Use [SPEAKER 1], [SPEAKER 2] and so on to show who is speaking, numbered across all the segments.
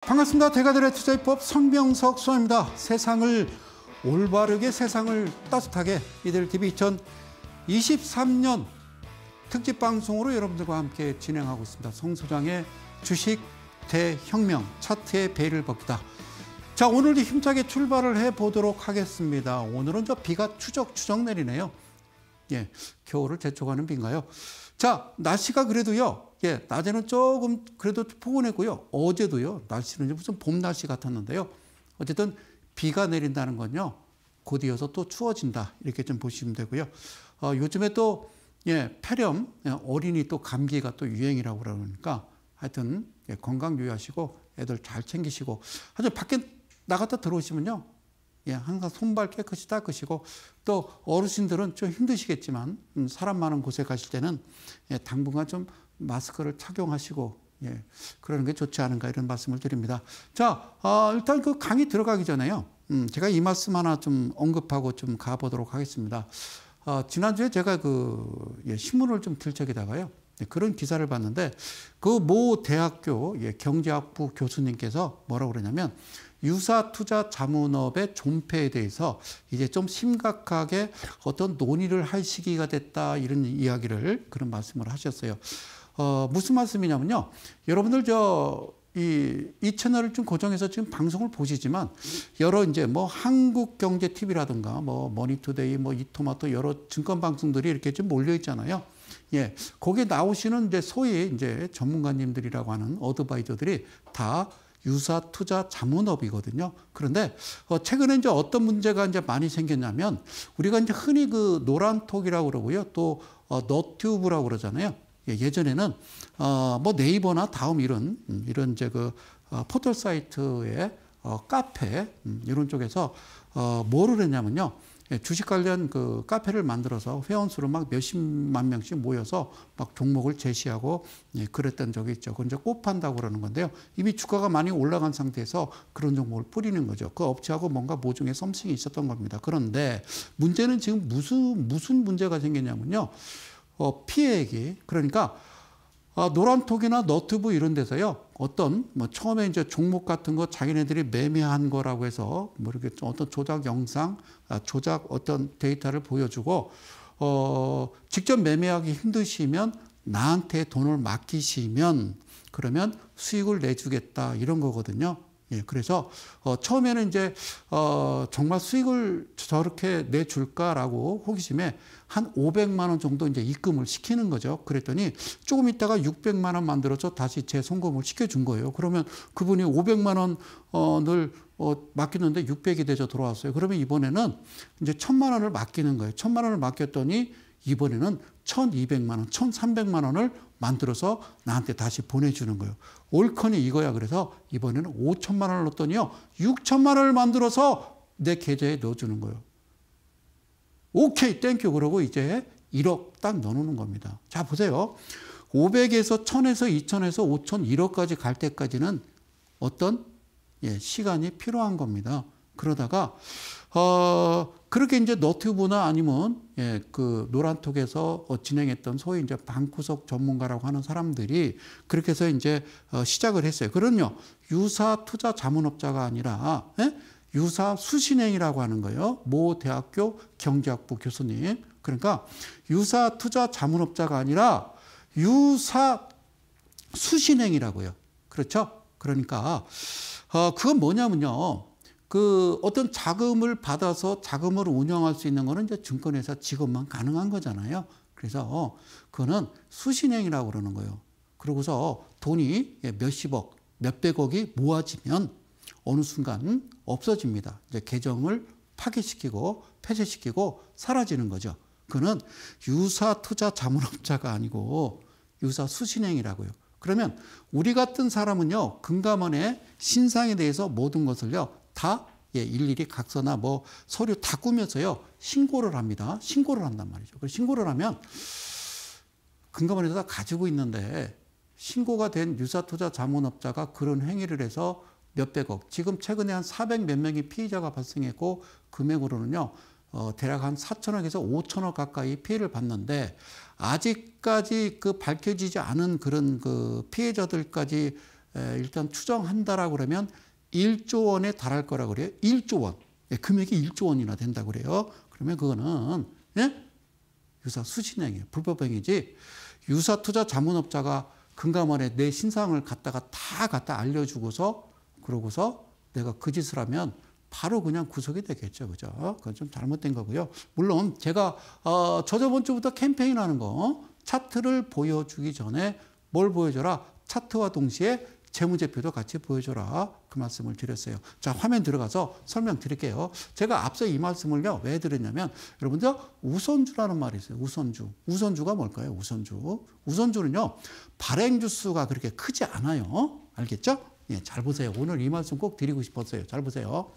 [SPEAKER 1] 반갑습니다. 대가들의 투자입법 성명석 수입니다 세상을 올바르게 세상을 따뜻하게 이들 TV 2023년 특집 방송으로 여러분들과 함께 진행하고 있습니다. 성 소장의 주식 대혁명 차트의 베일을 벗기다. 자 오늘도 힘차게 출발을 해 보도록 하겠습니다. 오늘은 저 비가 추적 추적 내리네요. 예, 겨울을 재촉하는 비인가요? 자 날씨가 그래도요. 예, 낮에는 조금 그래도 포근했고요. 어제도요. 날씨는 무슨 봄 날씨 같았는데요. 어쨌든 비가 내린다는 건요. 곧 이어서 또 추워진다. 이렇게 좀 보시면 되고요. 어, 요즘에 또 예, 폐렴, 예, 어린이 또 감기가 또 유행이라고 그러니까 하여튼 예, 건강 유의하시고 애들 잘 챙기시고 하여튼 밖에 나갔다 들어오시면요. 예, 항상 손발 깨끗이 닦으시고 또 어르신들은 좀 힘드시겠지만 음, 사람 많은 곳에 가실 때는 예, 당분간 좀 마스크를 착용하시고 예, 그러는 게 좋지 않은가 이런 말씀을 드립니다. 자, 어, 일단 그 강의 들어가기 전에요. 음, 제가 이 말씀 하나 좀 언급하고 좀 가보도록 하겠습니다. 어, 지난주에 제가 그 예, 신문을 좀 들적이다가요. 예, 그런 기사를 봤는데 그 모 대학교 예, 경제학부 교수님께서 뭐라고 그러냐면 유사 투자 자문업의 존폐에 대해서 이제 좀 심각하게 어떤 논의를 할 시기가 됐다 이런 이야기를 그런 말씀을 하셨어요. 어, 무슨 말씀이냐면요. 여러분들 저, 이, 이 채널을 좀 고정해서 지금 방송을 보시지만 여러 이제 뭐 한국경제TV라든가 뭐 머니투데이 뭐 이토마토 여러 증권 방송들이 이렇게 좀 몰려 있잖아요. 예. 거기에 나오시는 이제 소위 이제 전문가님들이라고 하는 advisor들이 다 유사 투자 자문업이거든요. 그런데 어 최근에 이제 어떤 문제가 이제 많이 생겼냐면 우리가 이제 흔히 그 노란톡이라고 그러고요. 또 어, 너튜브라고 그러잖아요. 예, 예전에는 어, 뭐 네이버나 다음 이런 음, 이런 이제 그 어, 포털 사이트의 어, 카페 음, 이런 쪽에서 어, 뭐를 했냐면요. 예, 주식 관련 그 카페를 만들어서 회원수로 막 몇십만 명씩 모여서 막 종목을 제시하고 예, 그랬던 적이 있죠. 그건 이제 꽃판다고 그러는 건데요. 이미 주가가 많이 올라간 상태에서 그런 종목을 뿌리는 거죠. 그 업체하고 뭔가 모종의 썸씽이 있었던 겁니다. 그런데 문제는 지금 무슨 무슨 문제가 생겼냐면요. 어, 피해액이 그러니까 아, 노란톡이나 너튜브 이런 데서요 어떤 뭐 처음에 이제 종목 같은 거 자기네들이 매매한 거라고 해서 뭐 이렇게 어떤 조작 영상, 아, 조작 어떤 데이터를 보여주고 어 직접 매매하기 힘드시면 나한테 돈을 맡기시면 그러면 수익을 내주겠다 이런 거거든요. 예, 그래서 어, 처음에는 이제 어, 정말 수익을 저렇게 내줄까라고 호기심에 한 500만 원 정도 이제 입금을 시키는 거죠. 그랬더니 조금 있다가 600만 원 만들어서 다시 재송금을 시켜준 거예요. 그러면 그분이 500만 원을 어, 맡겼는데 600이 돼서 돌아왔어요. 그러면 이번에는 이제 1000만 원을 맡기는 거예요. 1000만 원을 맡겼더니 이번에는 1200만 원, 1300만 원을 만들어서 나한테 다시 보내주는 거예요. 옳거니 이거야. 그래서 이번에는 5천만 원을 넣었더니요. 6천만 원을 만들어서 내 계좌에 넣어주는 거예요. okay, thank you. 그러고 이제 1억 딱 넣어놓는 겁니다. 자, 보세요. 500에서 1000에서 2000에서 5000, 1억까지 갈 때까지는 어떤 예, 시간이 필요한 겁니다. 그러다가 어, 그렇게 이제 너튜브나 아니면 예, 그 노란톡에서 어, 진행했던 소위 이제 방구석 전문가라고 하는 사람들이 그렇게 해서 이제 어, 시작을 했어요. 그런요 유사 투자 자문업자가 아니라 예? 유사 수신행이라고 하는 거예요. 모 대학교 경제학부 교수님. 그러니까 유사 투자 자문업자가 아니라 유사 수신행이라고요. 그렇죠? 그러니까 어, 그건 뭐냐면요. 그 어떤 자금을 받아서 자금을 운영할 수 있는 거는 이제 증권회사 직업만 가능한 거잖아요. 그래서 그거는 수신행이라고 그러는 거예요. 그러고서 돈이 예, 몇십억, 몇백억이 모아지면 어느 순간 없어집니다. 이제 계정을 파괴시키고 폐쇄시키고 사라지는 거죠. 그는 유사 투자 자문업자가 아니고 유사 수신행이라고요. 그러면 우리 같은 사람은요, 금감원의 신상에 대해서 모든 것을요, 다 예, 일일이 각서나 뭐 서류 다 꾸며서요 신고를 합니다. 신고를 한단 말이죠. 그 신고를 하면 금감원에서 다 가지고 있는데 신고가 된 유사투자 자문업자가 그런 행위를 해서 몇백억, 지금 최근에 한 400 몇 명이 피의자가 발생했고 금액으로는요, 어, 대략 한 4천억에서 5천억 가까이 피해를 봤는데 아직까지 그 밝혀지지 않은 그런 그 피해자들까지 일단 추정한다라고 그러면 1조 원에 달할 거라고 그래요. 1조 원. 예, 금액이 1조 원이나 된다고 그래요. 그러면 그거는 예? 유사 수신행위예요. 불법행위지. 유사 투자 자문업자가 금감원에 내 신상을 갖다가 다 갖다 알려주고서 그러고서 내가 그 짓을 하면 바로 그냥 구속이 되겠죠. 그죠? 그건 좀 잘못된 거고요. 물론 제가 어, 저저번 주부터 캠페인 하는 거 차트를 보여주기 전에 뭘 보여줘라? 차트와 동시에 재무제표도 같이 보여줘라. 그 말씀을 드렸어요. 자, 화면 들어가서 설명 드릴게요. 제가 앞서 이 말씀을요, 왜 드렸냐면, 여러분들, 우선주라는 말이 있어요. 우선주. 우선주가 뭘까요? 우선주. 우선주는요, 발행 주수가 그렇게 크지 않아요. 알겠죠? 예, 잘 보세요. 오늘 이 말씀 꼭 드리고 싶었어요. 잘 보세요.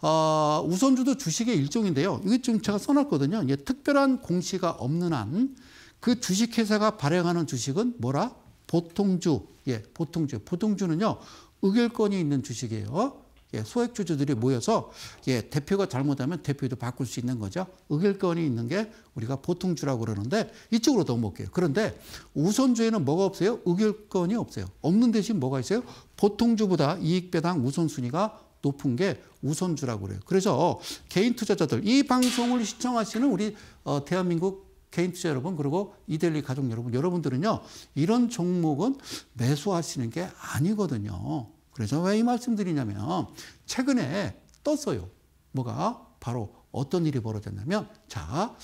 [SPEAKER 1] 어, 우선주도 주식의 일종인데요. 이게 지금 제가 써놨거든요. 예, 특별한 공시가 없는 한 그 주식회사가 발행하는 주식은 뭐라? 보통주, 예, 보통주. 보통주는요, 의결권이 있는 주식이에요. 예, 소액 주주들이 모여서 예, 대표가 잘못하면 대표도 바꿀 수 있는 거죠. 의결권이 있는 게 우리가 보통주라고 그러는데 이쪽으로 넘어올게요. 그런데 우선주에는 뭐가 없어요? 의결권이 없어요. 없는 대신 뭐가 있어요? 보통주보다 이익배당 우선순위가 높은 게 우선주라고 그래요. 그래서 개인 투자자들 이 방송을 시청하시는 우리 어, 대한민국 개인 투자 여러분 그리고 이델리 가족 여러분 여러분들은요 이런 종목은 매수하시는 게 아니거든요. 그래서 왜 이 말씀 드리냐면 최근에 떴어요. 뭐가 바로 어떤 일이 벌어졌냐면 자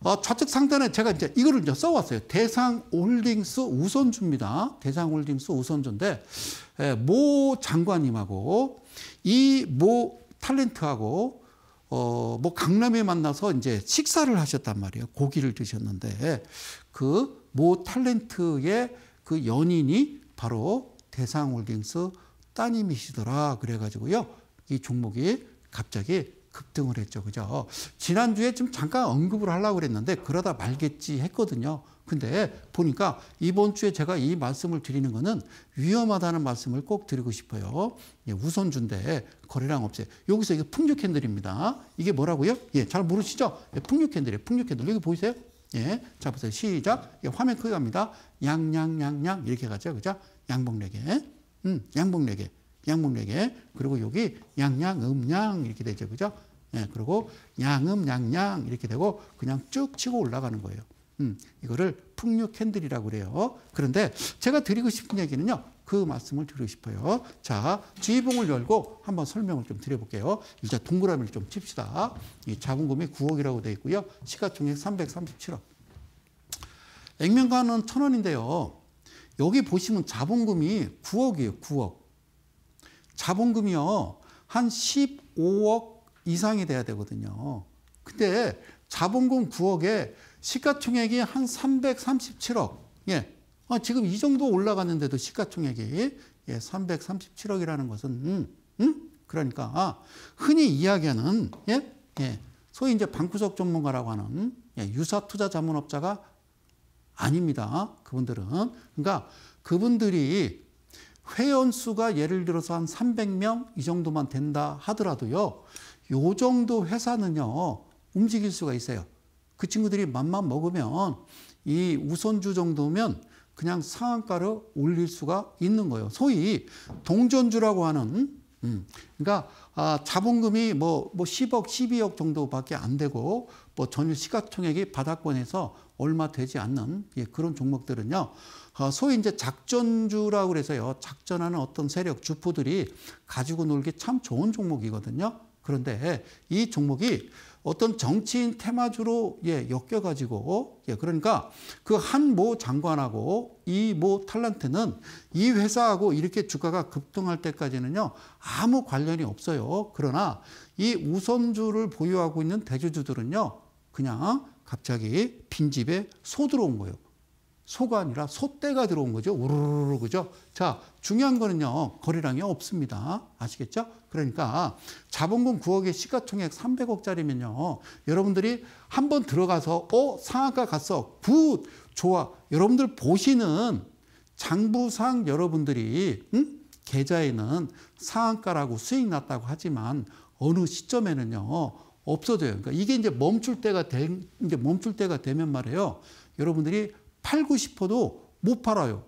[SPEAKER 1] 어, 좌측 상단에 제가 이제 이거를 이제 써왔어요. 대상 홀딩스 우선주입니다. 대상 홀딩스 우선주인데 에, 모 장관님하고 이 모 탤런트하고 어, 뭐 강남에 만나서 이제 식사를 하셨단 말이에요. 고기를 드셨는데 그 모 탤런트의 그 연인이 바로 대상 홀딩스 따님이시더라. 그래가지고요. 이 종목이 갑자기 급등을 했죠. 그죠? 지난주에 좀 잠깐 언급을 하려고 그랬는데 그러다 말겠지 했거든요. 근데 보니까 이번 주에 제가 이 말씀을 드리는 거는 위험하다는 말씀을 꼭 드리고 싶어요. 예, 우선주인데 거래량 없어요. 여기서 이게 풍류 candle입니다. 이게 뭐라고요? 예, 잘 모르시죠? 예, 풍류 candle이에요. 풍류 candle. 여기 보이세요? 예, 자 보세요. 시작. 예, 화면 크게 갑니다. 양양양양 이렇게 가죠. 그죠? 양봉 네 개. 음, 양봉 네 개. 양봉 네 개. 그리고 여기 양양 음양 이렇게 되죠. 그죠? 예, 그리고 양음 양양 이렇게 되고 그냥 쭉 치고 올라가는 거예요. 음, 이거를 풍류 candle이라고 그래요. 그런데 제가 드리고 싶은 얘기는요. 그 말씀을 드리고 싶어요. 자, 주의봉을 열고 한번 설명을 좀 드려볼게요. 일단 동그라미를 좀 칩시다. 이 자본금이 9억이라고 되어 있고요. 시가총액 337억. 액면가는 1000원인데요. 여기 보시면 자본금이 9억이에요. 9억. 자본금이요. 한 15억 이상이 돼야 되거든요. 근데 자본금 9억에 시가총액이 한 337억. 예. 아, 지금 이 정도 올라갔는데도 시가총액이 예, 337억이라는 것은 음, 음? 그러니까 아, 흔히 이야기하는 예? 예. 소위 이제 방구석 전문가라고 하는 예, 유사 투자 자문업자가 아닙니다. 그분들은 그러니까 그분들이 회원 수가 예를 들어서 한 300명 이 정도만 된다 하더라도요. 요 정도 회사는요. 움직일 수가 있어요. 그 친구들이 맘만 먹으면 이 우선주 정도면 그냥 상한가를 올릴 수가 있는 거예요. 소위 동전주라고 하는 음, 그러니까 아, 자본금이 뭐, 뭐 10억, 12억 정도밖에 안 되고 뭐 전일 시가총액이 바닥권에서 얼마 되지 않는 예, 그런 종목들은요. 어, 소위 이제 작전주라고 그래서요. 작전하는 어떤 세력 주포들이 가지고 놀기 참 좋은 종목이거든요. 그런데 이 종목이 어떤 정치인 테마주로 예, 엮여가지고 예, 그러니까 그 한 모 장관하고 이모 탤런트는 이 회사하고 이렇게 주가가 급등할 때까지는요 아무 관련이 없어요. 그러나 이 우선주를 보유하고 있는 대주주들은요 그냥 갑자기 빈집에 소 들어온 거예요. 소가 아니라 소떼가 들어온 거죠. 우르르르 그죠? 자, 중요한 거는요. 거래량이 없습니다. 아시겠죠? 그러니까 자본금 9억에 시가총액 300억짜리면요. 여러분들이 한 번 들어가서 어, 상한가 갔어. good. 좋아. 여러분들 보시는 장부상 여러분들이 응? 계좌에는 상한가라고 수익 났다고 하지만 어느 시점에는요. 없어져요. 그러니까 이게 이제 멈출 때가 되, 이제 멈출 때가 되면 말이에요. 여러분들이 팔고 싶어도 못 팔아요.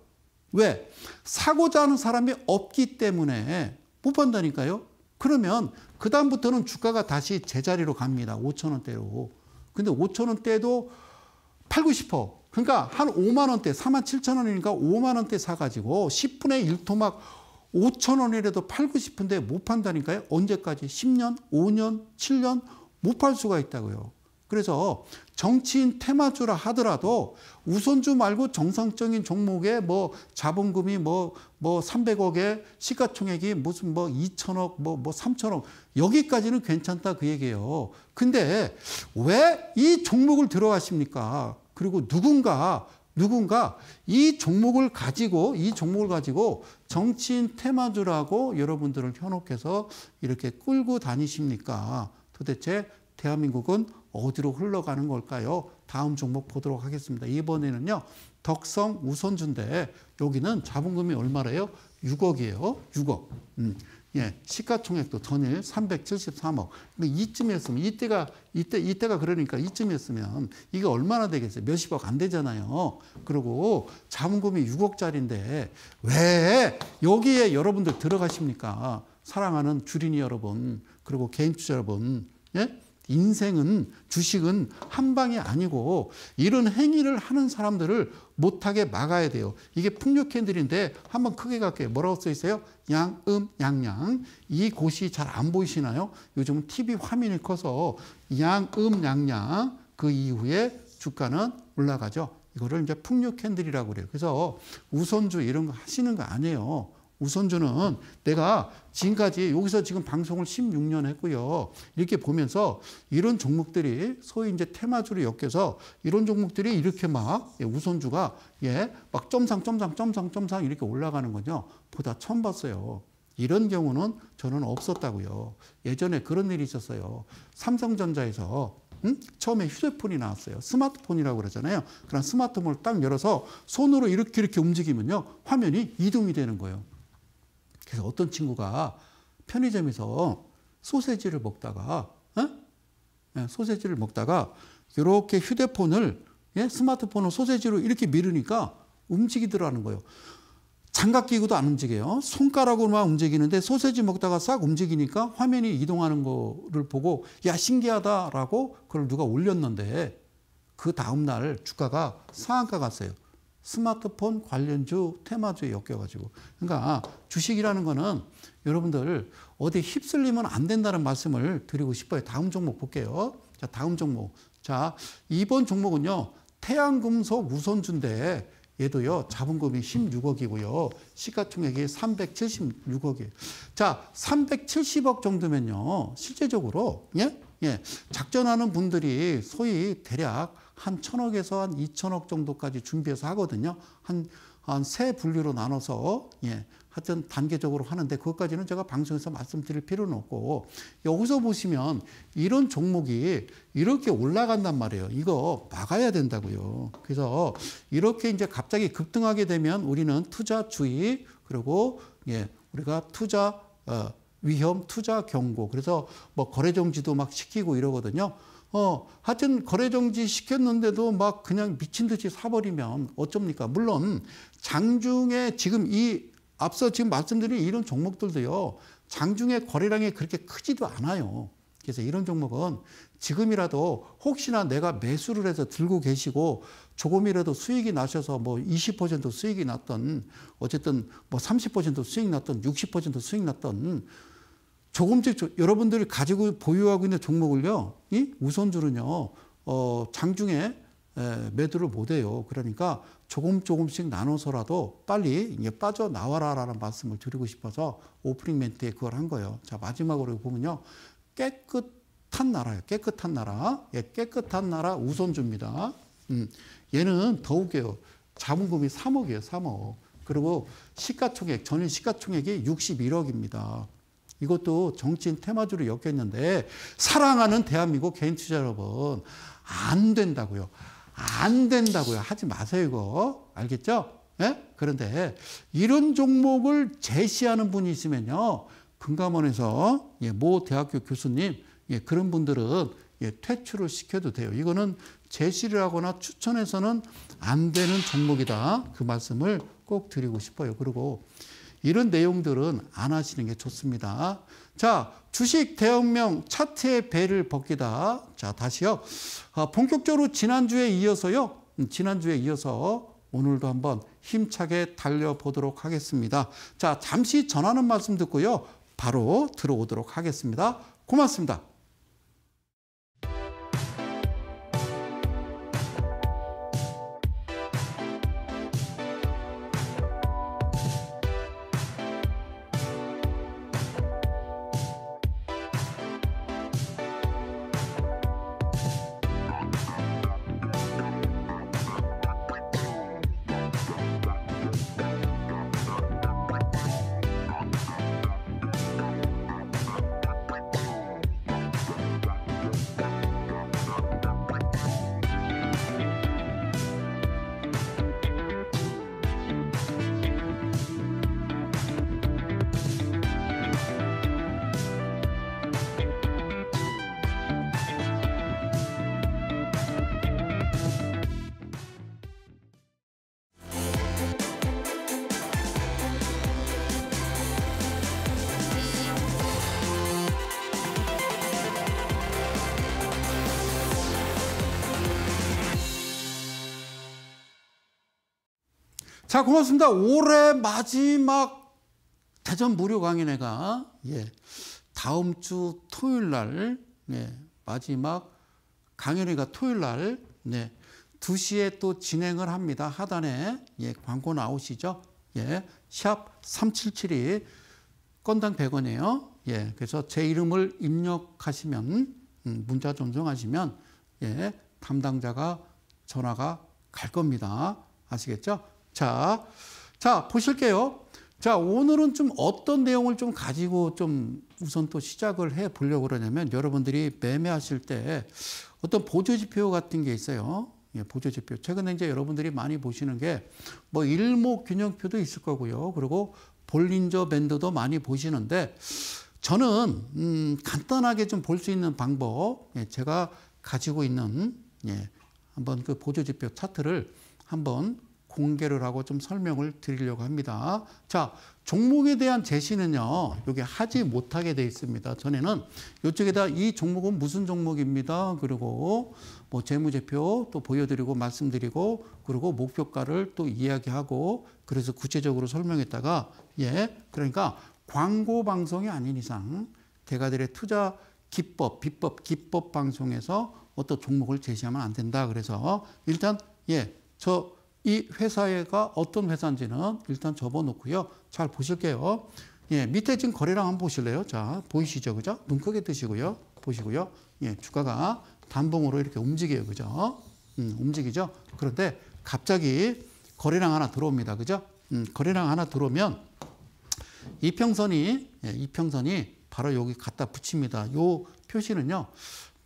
[SPEAKER 1] 왜? 사고자 하는 사람이 없기 때문에 못 판다니까요. 그러면 그 다음부터는 주가가 다시 제자리로 갑니다. 5천 원대로. 근데 5천 원대도 팔고 싶어. 그러니까 한 5만 원대, 4만 7천 원이니까 5만 원대 사가지고 10분의 1토막 5천 원이라도 팔고 싶은데 못 판다니까요. 언제까지? 10년, 5년, 7년 못 팔 수가 있다고요. 그래서 정치인 테마주라 하더라도 우선주 말고 정상적인 종목에 뭐 자본금이 뭐, 뭐 300억에 시가총액이 무슨 뭐 2천억, 뭐, 뭐 3천억 여기까지는 괜찮다 그 얘기예요. 근데 왜 이 종목을 들어가십니까? 그리고 누군가 누군가 이 종목을 가지고 이 종목을 가지고 정치인 테마주라고 여러분들을 현혹해서 이렇게 끌고 다니십니까? 도대체 대한민국은 어디로 흘러가는 걸까요? 다음 종목 보도록 하겠습니다. 이번에는요. 덕성 우선주인데 여기는 자본금이 얼마래요? 6억이에요. 6억. 음. 예, 시가총액도 전일 373억. 근데 이쯤이었으면 이때가 이때 이때가 그러니까 이쯤이었으면 이게 얼마나 되겠어요? 몇십억 안 되잖아요. 그리고 자본금이 6억짜리인데 왜 여기에 여러분들 들어가십니까? 사랑하는 주린이 여러분, 그리고 개인 투자 여러분, 예? 인생은 주식은 한 방이 아니고 이런 행위를 하는 사람들을 못하게 막아야 돼요. 이게 풍력 캔들인데 한번 크게 갈게요. 뭐라고 써 있어요? 양, 음, 양양. 이 곳이 잘 안 보이시나요? 요즘은 TV 화면이 커서 양, 음, 양양. 그 이후에 주가는 올라가죠. 이거를 이제 풍류 candle이라고 그래요. 그래서 우선주 이런 거 하시는 거 아니에요. 우선주는 내가 지금까지 여기서 지금 방송을 16년 했고요. 이렇게 보면서 이런 종목들이 소위 이제 테마주로 엮여서 이런 종목들이 이렇게 막 예, 우선주가 예, 막 점상 점상 점상 점상 이렇게 올라가는 거죠. 보다 처음 봤어요. 이런 경우는 저는 없었다고요. 예전에 그런 일이 있었어요. 삼성전자에서 음? 처음에 휴대폰이 나왔어요. 스마트폰이라고 그러잖아요. 그런 스마트폰을 딱 열어서 손으로 이렇게 이렇게 움직이면요. 화면이 이동이 되는 거예요. 그래서 어떤 친구가 편의점에서 소세지를 먹다가 어? 네, 소세지를 먹다가 이렇게 휴대폰을 예? 스마트폰을 소세지로 이렇게 밀으니까 움직이더라는 거예요. 장갑 끼고도 안 움직여요. 손가락으로만 움직이는데 소세지 먹다가 싹 움직이니까 화면이 이동하는 거를 보고 야 신기하다라고 그걸 누가 올렸는데 그 다음 날 주가가 상한가 갔어요. 스마트폰 관련주 테마주에 엮여가지고. 그러니까 주식이라는 거는 여러분들 어디 휩쓸리면 안 된다는 말씀을 드리고 싶어요. 다음 종목 볼게요. 자, 다음 종목. 자, 이번 종목은요. 태양금속 우선주인데 얘도요. 자본금이 16억이고요. 시가총액이 376억이에요. 자, 370억 정도면요. 실제적으로 예? 예. 작전하는 분들이 소위 대략 한 천억에서 한 이천억 정도까지 준비해서 하거든요. 한, 한 세 분류로 나눠서, 예. 하여튼 단계적으로 하는데 그것까지는 제가 방송에서 말씀드릴 필요는 없고 여기서 보시면 이런 종목이 이렇게 올라간단 말이에요. 이거 막아야 된다고요. 그래서 이렇게 이제 갑자기 급등하게 되면 우리는 투자 주의 그리고 예, 우리가 투자 어, 위험 투자 경고 그래서 뭐 거래 정지도 막 시키고 이러거든요. 어, 하여튼 거래 정지 시켰는데도 막 그냥 미친 듯이 사버리면 어쩝니까? 물론 장중에 지금 이 앞서 지금 말씀드린 이런 종목들도요. 장중에 거래량이 그렇게 크지도 않아요. 그래서 이런 종목은 지금이라도 혹시나 내가 매수를 해서 들고 계시고 조금이라도 수익이 나셔서 뭐 20% 수익이 났던 어쨌든 뭐 30% 수익 났던 60% 수익 났던 조금씩 여러분들이 가지고 보유하고 있는 종목을요, 이 우선주는요, 어, 장중에 에, 매도를 못 해요. 그러니까 조금 조금씩 나눠서라도 빨리 이제 빠져나와라라는 말씀을 드리고 싶어서 오프닝 멘트에 그걸 한 거예요. 자, 마지막으로 보면요. 깨끗한 나라예요. 깨끗한 나라. 예, 깨끗한 나라 우선주입니다. 음, 얘는 더욱이요. 자본금이 3억이에요. 3억. 그리고 시가총액, 전일 시가총액이 61억입니다. 이것도 정치인 테마주로 엮였는데 사랑하는 대한민국 개인 투자 여러분 안 된다고요. 안 된다고요. 하지 마세요 이거. 알겠죠? 예? 그런데 이런 종목을 제시하는 분이 있으면요. 금감원에서 예, 모 대학교 교수님 예, 그런 분들은 예, 퇴출을 시켜도 돼요. 이거는 제시를 하거나 추천해서는 안 되는 종목이다. 그 말씀을 꼭 드리고 싶어요. 그리고 이런 내용들은 안 하시는 게 좋습니다. 자, 주식 대혁명 차트의 배를 벗기다. 자, 다시요. 아, 본격적으로 지난주에 이어서요. 음, 지난주에 이어서 오늘도 한번 힘차게 달려보도록 하겠습니다. 자, 잠시 전하는 말씀 듣고요. 바로 들어오도록 하겠습니다. 고맙습니다. 자, 고맙습니다. 올해 마지막 대전 무료 강연회가 예, 다음 주 토요일 날 예, 마지막 강연회가 토요일 날 네, 2시에 또 진행을 합니다. 하단에 예, 광고 나오시죠? 예, 샵 3772 건당 100원이에요. 예, 그래서 제 이름을 입력하시면 음, 문자 전송하시면 예, 담당자가 전화가 갈 겁니다. 아시겠죠? 자, 자, 보실게요. 자, 오늘은 좀 어떤 내용을 좀 가지고 좀 우선 또 시작을 해 보려고 그러냐면 여러분들이 매매하실 때 어떤 보조지표 같은 게 있어요. 예, 보조지표. 최근에 이제 여러분들이 많이 보시는 게 뭐 일목균형표도 있을 거고요. 그리고 볼린저 밴드도 많이 보시는데 저는 음, 간단하게 좀 볼 수 있는 방법, 예, 제가 가지고 있는 예, 한번 그 보조지표 차트를 한번 공개를 하고 좀 설명을 드리려고 합니다. 자, 종목에 대한 제시는요, 여기 하지 못하게 돼 있습니다. 전에는 이쪽에다 이 종목은 무슨 종목입니다. 그리고 뭐 재무제표 또 보여드리고 말씀드리고 그리고 목표가를 또 이야기하고 그래서 구체적으로 설명했다가 예, 그러니까 광고 방송이 아닌 이상 대가들의 투자 기법, 비법, 기법 방송에서 어떤 종목을 제시하면 안 된다. 그래서 일단 예, 저 이 회사가 어떤 회사인지는 일단 접어 놓고요. 잘 보실게요. 예, 밑에 지금 거래량 한번 보실래요? 자, 보이시죠? 그죠? 눈 크게 뜨시고요. 보시고요. 예, 주가가 단봉으로 이렇게 움직여요. 그죠? 음, 움직이죠? 그런데 갑자기 거래량 하나 들어옵니다. 그죠? 음, 거래량 하나 들어오면 이평선이, 예, 이평선이 바로 여기 갖다 붙입니다. 요 표시는요.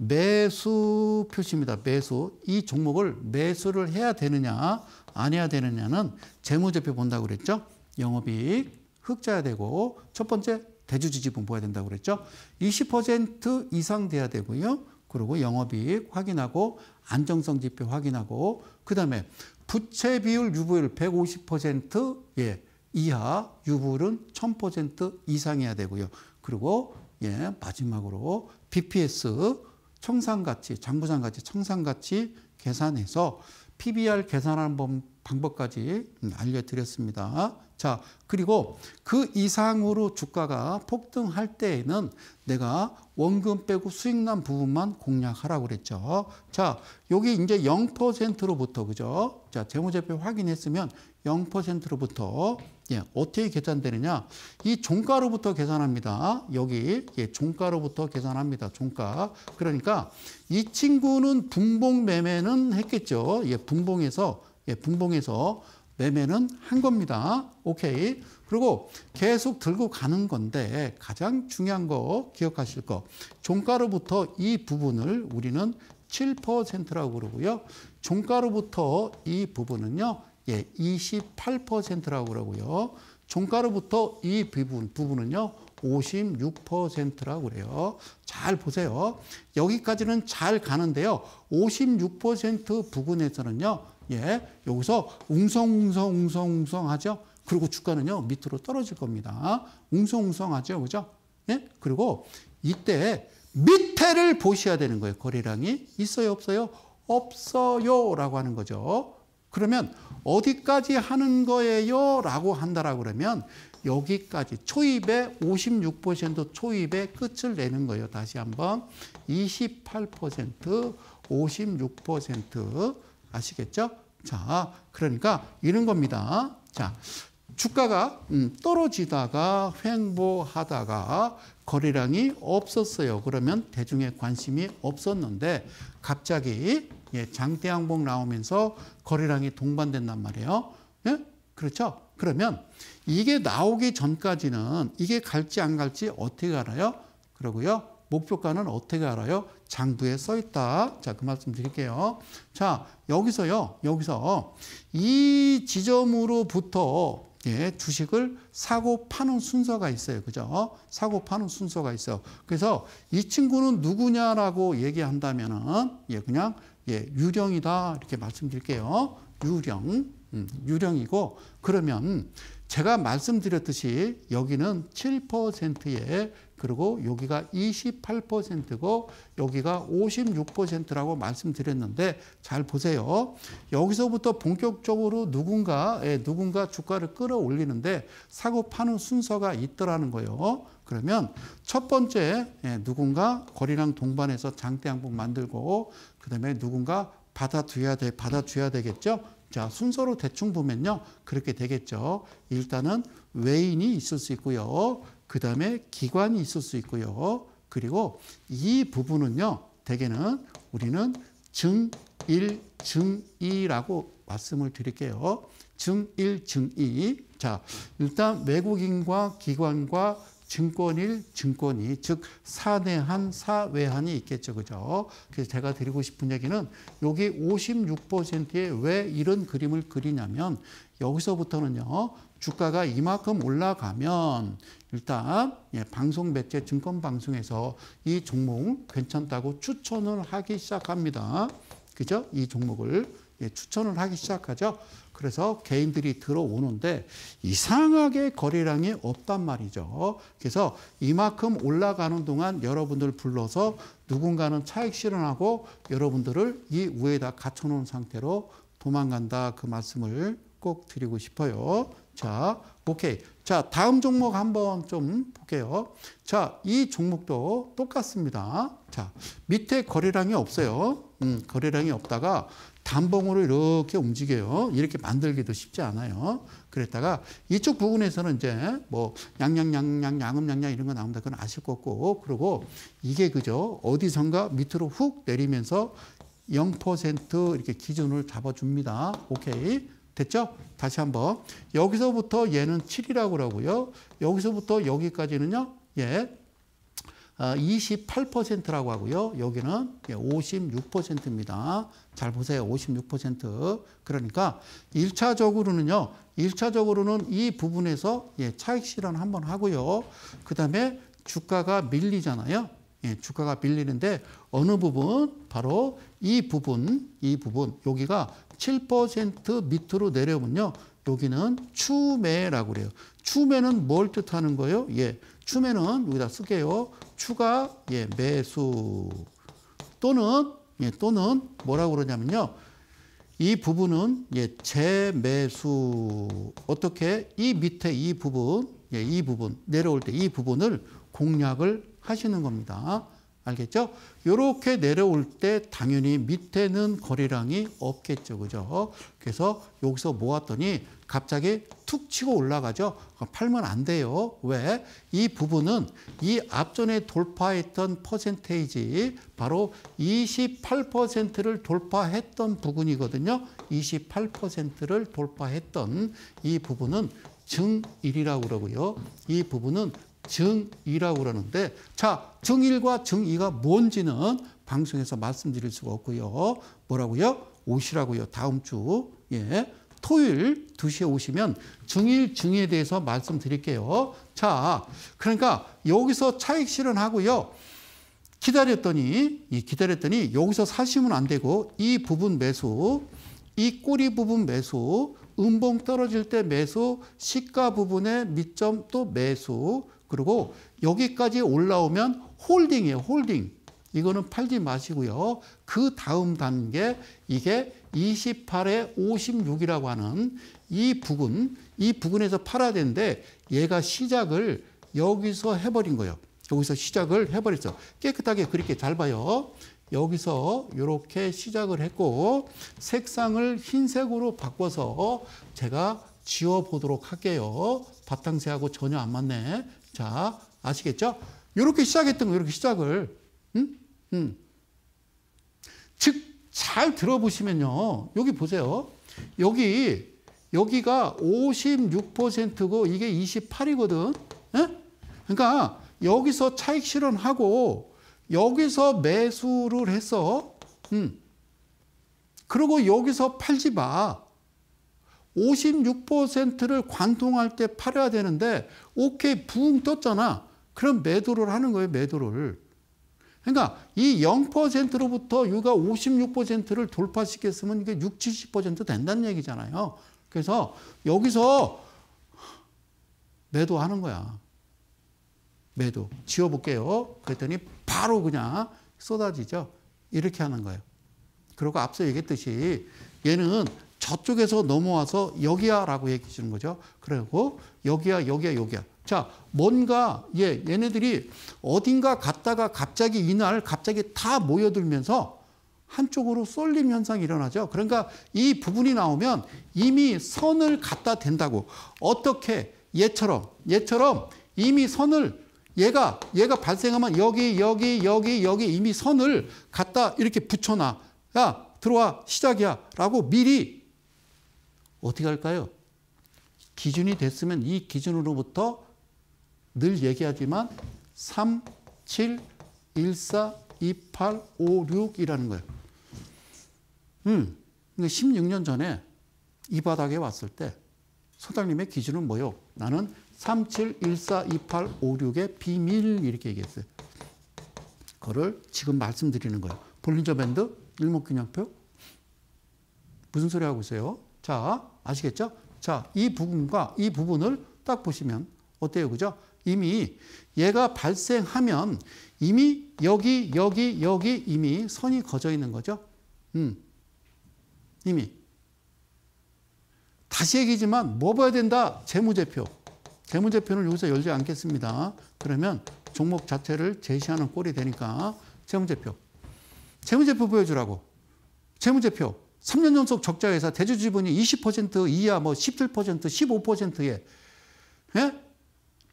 [SPEAKER 1] 매수 표시입니다. 매수. 이 종목을 매수를 해야 되느냐, 안 해야 되느냐는 재무제표 본다고 그랬죠. 영업이익 흑자야 되고 첫 번째 대주주 지분 보야 된다고 그랬죠. 20% 이상 돼야 되고요. 그리고 영업이익 확인하고 안정성 지표 확인하고 그다음에 부채 비율 유보율 150% 예, 이하 유보율은 1000% 이상해야 되고요. 그리고 예, 마지막으로 BPS 청산가치, 장부상가치, 청산가치 계산해서 PBR 계산하는 방법까지 알려드렸습니다. 자, 그리고 그 이상으로 주가가 폭등할 때에는 내가 원금 빼고 수익 난 부분만 공략하라고 그랬죠. 자, 여기 이제 0%로부터, 그죠? 자, 재무제표 확인했으면 0%로부터 예, 어떻게 계산되느냐? 이 종가로부터 계산합니다. 여기 예, 종가로부터 계산합니다. 종가. 그러니까 이 친구는 분봉 매매는 했겠죠. 예, 분봉에서 예, 분봉에서 매매는 한 겁니다. 오케이. 그리고 계속 들고 가는 건데 가장 중요한 거 기억하실 거. 종가로부터 이 부분을 우리는 7%라고 그러고요. 종가로부터 이 부분은요. 예, 28%라고 그러고요. 종가로부터 이 부분, 부분은요. 56%라고 그래요. 잘 보세요. 여기까지는 잘 가는데요. 56% 부근에서는요. 예, 여기서 웅성웅성 웅성웅성 하죠. 그리고 주가는요 밑으로 떨어질 겁니다. 웅성웅성 하죠, 그죠? 예, 그리고 이때 밑에를 보셔야 되는 거예요. 거래량이 있어요, 없어요? 없어요라고 하는 거죠. 그러면 어디까지 하는 거예요? 라고 한다라고 그러면 여기까지 초입의 56% 초입의 끝을 내는 거예요. 다시 한번 28% 56% 아시겠죠? 자, 그러니까 이런 겁니다. 자, 주가가 음, 떨어지다가 횡보하다가 거래량이 없었어요. 그러면 대중의 관심이 없었는데 갑자기 예, 장대 항복 나오면서 거래량이 동반된단 말이에요. 예? 그렇죠? 그러면 이게 나오기 전까지는 이게 갈지 안 갈지 어떻게 알아요? 그러고요. 목표가는 어떻게 알아요? 장부에 써 있다. 자, 그 말씀 드릴게요. 자, 여기서요. 여기서 이 지점으로부터 예, 주식을 사고 파는 순서가 있어요. 그죠? 사고 파는 순서가 있어. 그래서 이 친구는 누구냐라고 얘기한다면은 예, 그냥 예, 유령이다. 이렇게 말씀드릴게요. 유령. 음, 유령이고 그러면 제가 말씀드렸듯이 여기는 7%에 그리고 여기가 28%고 여기가 56%라고 말씀드렸는데 잘 보세요. 여기서부터 본격적으로 누군가 예, 누군가 주가를 끌어올리는데 사고 파는 순서가 있더라는 거예요. 그러면 첫 번째 예, 누군가 거리랑 동반해서 장대 항복 만들고 그다음에 누군가 받아줘야 돼 받아줘야 되겠죠. 자, 순서로 대충 보면요. 그렇게 되겠죠. 일단은 외인이 있을 수 있고요. 그 다음에 기관이 있을 수 있고요. 그리고 이 부분은요. 대개는 우리는 증일, 증이라고 말씀을 드릴게요. 증일, 증이. 자, 일단 외국인과 기관과 증권일, 증권이, 즉 사내한, 사외한이 있겠죠. 그죠? 그래서 제가 드리고 싶은 얘기는 여기 56%에 왜 이런 그림을 그리냐면 여기서부터는요. 주가가 이만큼 올라가면 일단 예, 방송 매체 증권 방송에서 이 종목 괜찮다고 추천을 하기 시작합니다. 그죠? 이 종목을 예, 추천을 하기 시작하죠. 그래서 개인들이 들어오는데 이상하게 거래량이 없단 말이죠. 그래서 이만큼 올라가는 동안 여러분들 불러서 누군가는 차익 실현하고 여러분들을 이 위에다 갖춰놓은 상태로 도망간다 그 말씀을 꼭 드리고 싶어요. 자, 오케이. 자, 다음 종목 한번 좀 볼게요. 자, 이 종목도 똑같습니다. 자, 밑에 거래량이 없어요. 음, 거래량이 없다가 단봉으로 이렇게 움직여요. 이렇게 만들기도 쉽지 않아요. 그랬다가 이쪽 부분에서는 이제 뭐 양양양양 양음양양 이런 거 나온다. 그건 아실 거고. 그리고 이게 그죠. 어디선가 밑으로 훅 내리면서 0% 이렇게 기준을 잡아줍니다. 오케이. 됐죠? 다시 한번. 여기서부터 얘는 7이라고 그러고요. 여기서부터 여기까지는요. 예. 28%라고 하고요. 여기는 56%입니다. 잘 보세요. 56%. 그러니까 1차적으로는요. 1차적으로는 이 부분에서 예, 차익 실현 한번 하고요. 그 다음에 주가가 밀리잖아요. 예, 주가가 밀리는데 어느 부분? 바로 이 부분, 이 부분, 여기가 7% 밑으로 내려오면요. 여기는 추매라고 그래요. 추매는 뭘 뜻하는 거예요? 예, 추매는 여기다 쓸게요. 추가 예, 매수 또는 예, 또는 뭐라고 그러냐면요. 이 부분은 예, 재매수 어떻게 이 밑에 이 부분 예, 이 부분 내려올 때 이 부분을 공략을 하시는 겁니다. 알겠죠? 이렇게 내려올 때 당연히 밑에는 거래량이 없겠죠. 그죠? 그래서 여기서 모았더니 갑자기 툭 치고 올라가죠. 팔면 안 돼요. 왜? 이 부분은 이 앞전에 돌파했던 퍼센테이지 바로 28%를 돌파했던 부분이거든요. 28%를 돌파했던 이 부분은 증1이라고 그러고요. 이 부분은 증이라고 그러는데 자 증일과 증이가 뭔지는 방송에서 말씀드릴 수가 없고요. 뭐라고요? 오시라고요. 다음 주 예. 토요일 2시에 오시면 증일 증에 대해서 말씀드릴게요. 자, 그러니까 여기서 차익 실현하고요. 기다렸더니 기다렸더니 여기서 사시면 안 되고 이 부분 매수 이 꼬리 부분 매수, 음봉 떨어질 때 매수, 시가 부분의 밑점 또 매수, 그리고 여기까지 올라오면 holding이에요, holding. 이거는 팔지 마시고요. 그 다음 단계, 이게 28에 56이라고 하는 이 부근, 이 부근에서 팔아야 되는데 얘가 시작을 여기서 해버린 거예요. 여기서 시작을 해버렸어. 깨끗하게 그렇게 잘 봐요. 여기서 이렇게 시작을 했고 색상을 흰색으로 바꿔서 제가 지워 보도록 할게요. 바탕색하고 전혀 안 맞네. 자, 아시겠죠? 이렇게 시작했던 거, 이렇게 시작을. 응? 응. 즉, 잘 들어보시면요. 여기 보세요. 여기, 여기가 56%고 이게 28이거든. 예? 그러니까 여기서 차익 실현하고 여기서 매수를 해서 음. 그리고 여기서 팔지 마. 56%를 관통할 때 팔아야 되는데 오케이 붕 떴잖아. 그럼 매도를 하는 거예요, 매도를. 그러니까 이 0%로부터 유가 56%를 돌파시켰으면 이게 6, 70% 된다는 얘기잖아요. 그래서 여기서 매도하는 거야. 매도. 지워볼게요. 그랬더니 바로 그냥 쏟아지죠. 이렇게 하는 거예요. 그리고 앞서 얘기했듯이 얘는 저쪽에서 넘어와서 여기야 라고 얘기해 주는 거죠. 그리고 여기야, 여기야, 여기야. 자, 뭔가, 예, 얘네들이 어딘가 갔다가 갑자기 이날 갑자기 다 모여들면서 한쪽으로 쏠림 현상이 일어나죠. 그러니까 이 부분이 나오면 이미 선을 갖다 댄다고. 어떻게? 얘처럼, 얘처럼 이미 선을 얘가 얘가 발생하면 여기 여기 여기 여기 이미 선을 갖다 이렇게 붙여 놔. 야 들어와 시작이야라고 미리 어떻게 할까요? 기준이 됐으면 이 기준으로부터 늘 얘기하지만 3, 7, 1, 4, 2, 8, 5, 6이라는 거예요. 음, 16년 전에 이 바닥에 왔을 때 소장님의 기준은 뭐요? 나는 37142856의 비밀 이렇게 얘기했어요. 그거를 지금 말씀드리는 거예요. 볼린저 밴드 일목균형표 무슨 소리 하고 있어요? 자 아시겠죠? 자 이 부분과 이 부분을 딱 보시면 어때요, 그죠? 이미 얘가 발생하면 이미 여기 여기 여기 이미 선이 거져 있는 거죠. 음 이미 다시 얘기지만 뭐 봐야 된다 재무제표. 재무제표는 여기서 열지 않겠습니다. 그러면 종목 자체를 제시하는 꼴이 되니까 재무제표. 재무제표 보여주라고. 재무제표. 3년 연속 적자 회사 대주주분이 20% 이하 뭐 17%, 15%에 예?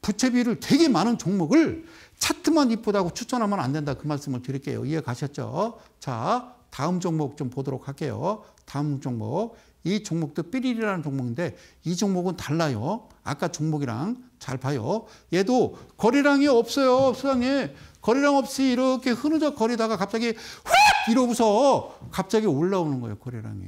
[SPEAKER 1] 부채비를 되게 많은 종목을 차트만 이쁘다고 추천하면 안 된다. 그 말씀을 드릴게요. 이해 가셨죠? 자, 다음 종목 좀 보도록 할게요. 다음 종목. 이 종목도 삐리리라는 종목인데 이 종목은 달라요. 아까 종목이랑 잘 봐요. 얘도 거래량이 없어요. 수상에 거래량 없이 이렇게 흐느적 거리다가 갑자기 확 이러고서 갑자기 올라오는 거예요. 거래량이.